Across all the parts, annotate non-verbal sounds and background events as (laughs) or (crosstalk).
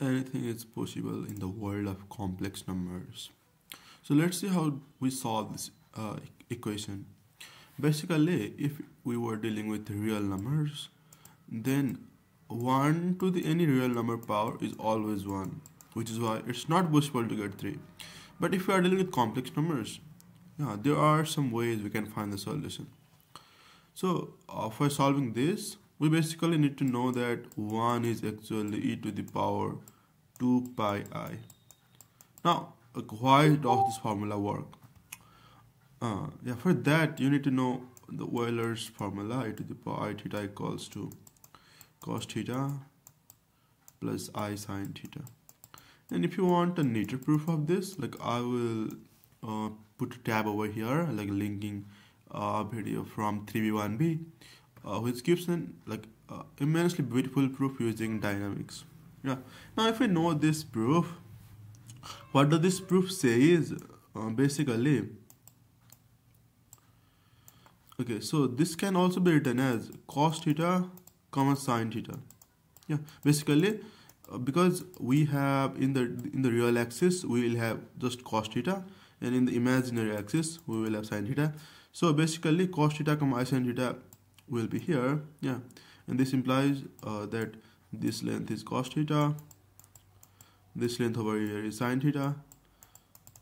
anything is possible in the world of complex numbers. So let's see how we solve this uh, equation. Basically, if we were dealing with real numbers, then 1 to the any real number power is always 1, which is why it's not possible to get 3. But if we are dealing with complex numbers, yeah, there are some ways we can find the solution. So uh, for solving this, we basically need to know that 1 is actually e to the power 2 pi i. Now, why does this formula work? Uh, yeah, for that you need to know the Euler's formula e to the power i theta equals to cos theta plus i sine theta. And if you want a neater proof of this, like I will uh, put a tab over here, like linking a video from 3B1B uh, which gives an like uh, immensely beautiful proof using dynamics. Yeah. Now if we know this proof what does this proof say is uh, basically okay so this can also be written as cos theta comma sine theta. Yeah. Basically uh, because we have in the in the real axis we will have just cos theta and in the imaginary axis we will have sine theta. So basically cos theta comma i sine theta will be here yeah. And this implies uh, that this length is cos theta this length over here is sine theta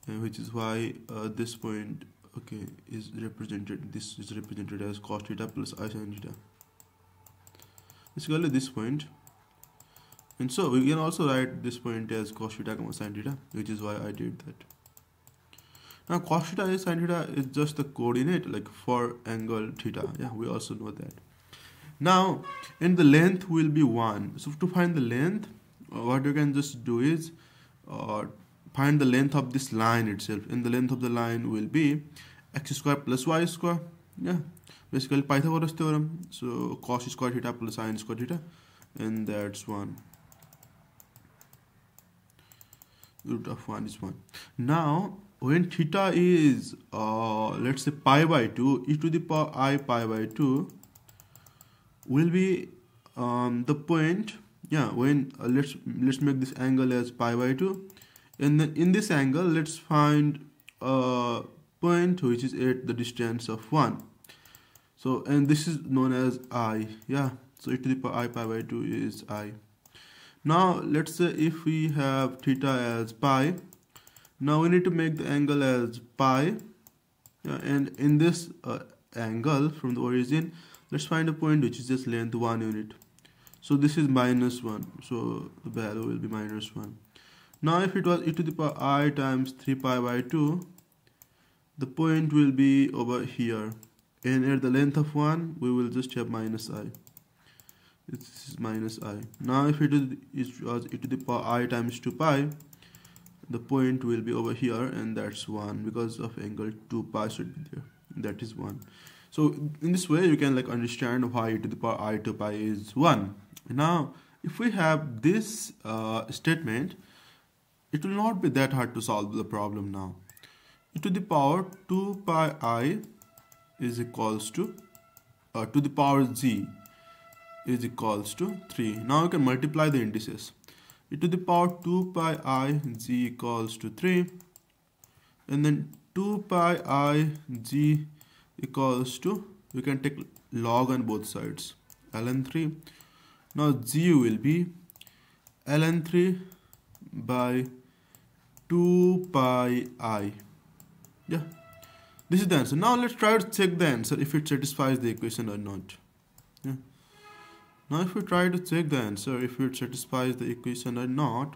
and which is why uh, this point okay is represented this is represented as cos theta plus i sine theta. Basically this point and so we can also write this point as cos theta comma sine theta which is why I did that now cos theta is theta is just the coordinate like for angle theta. Yeah, we also know that. Now, and the length will be 1. So to find the length, uh, what you can just do is uh, find the length of this line itself. And the length of the line will be x square plus y square. Yeah, basically Pythagoras theorem. So cos square theta plus sin square theta. And that's 1. Root of 1 is 1. Now, when theta is uh, let's say pi by 2 e to the power i pi by 2 will be um, the point yeah when uh, let's let's make this angle as pi by 2 and then in this angle let's find a point which is at the distance of 1 so and this is known as i yeah. So e to the power i pi by 2 is i. Now let's say if we have theta as pi now we need to make the angle as pi. And in this uh, angle from the origin let's find a point which is just length 1 unit. So this is minus 1 so the value will be minus 1 now if it was e to the power i times 3 pi by 2 the point will be over here. And at the length of 1 we will just have minus i. This is minus i. Now if it was e to the power i times 2 pi the point will be over here and that's 1 because of angle 2 pi should be there. That is 1 so in this way you can like understand why e to the power i to pi is 1 now if we have this uh, statement it will not be that hard to solve the problem now. e to the power 2 pi i is equals to uh, to the power z is equals to 3 now you can multiply the indices e to the power 2 pi i g equals to 3 and then 2 pi i g equals to you can take log on both sides. Ln 3 now g will be ln 3 by 2 pi i. Yeah. This is the answer. Now let's try to check the answer if it satisfies the equation or not. Yeah now if we try to check the answer, if it satisfies the equation or not,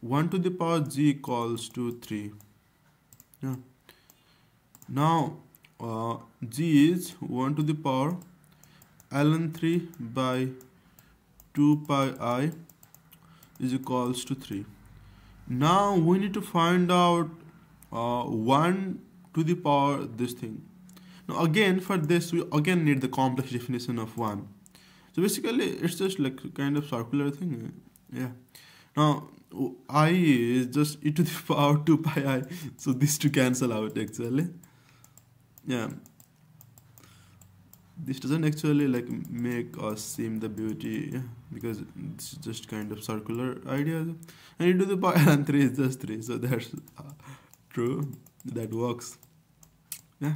1 to the power g equals to 3. Yeah. Now uh, g is 1 to the power ln 3 by 2 pi i is equals to 3. Now we need to find out uh, 1 to the power this thing. Now again for this we again need the complex definition of 1 so basically it's just like kind of circular thing yeah. Now i is just e to the (laughs) power 2 pi i. So these two cancel out actually. Yeah. This doesn't actually like make us seem the beauty yeah, because it's just kind of circular idea. And e to the power and (laughs) 3 is just 3 so that's uh, true. That works. Yeah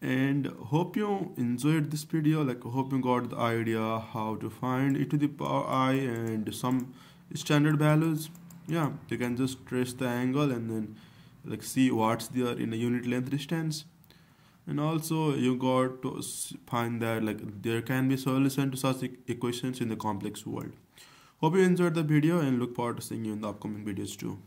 and hope you enjoyed this video like hope you got the idea how to find e to the power i and some standard values. Yeah you can just trace the angle and then like see what's there in a unit length distance. And also you got to find that like there can be solution to such equations in the complex world. Hope you enjoyed the video and look forward to seeing you in the upcoming videos too